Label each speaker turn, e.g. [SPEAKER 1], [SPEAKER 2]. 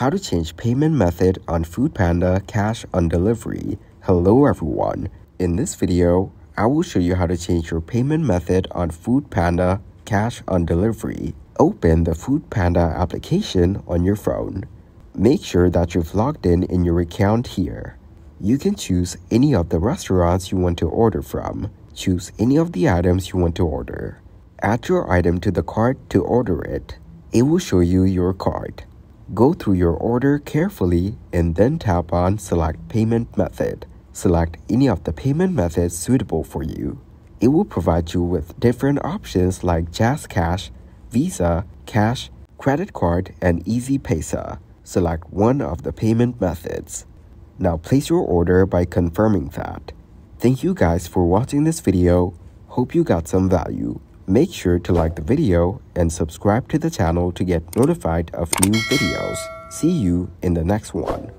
[SPEAKER 1] How to change payment method on Foodpanda Cash on Delivery. Hello everyone. In this video, I will show you how to change your payment method on Foodpanda Cash on Delivery. Open the Foodpanda application on your phone. Make sure that you've logged in in your account here. You can choose any of the restaurants you want to order from. Choose any of the items you want to order. Add your item to the cart to order it. It will show you your cart. Go through your order carefully and then tap on Select Payment Method. Select any of the payment methods suitable for you. It will provide you with different options like Jazz Cash, Visa, Cash, Credit Card, and Easypaisa. Select one of the payment methods. Now place your order by confirming that. Thank you guys for watching this video. Hope you got some value. Make sure to like the video and subscribe to the channel to get notified of new videos. See you in the next one.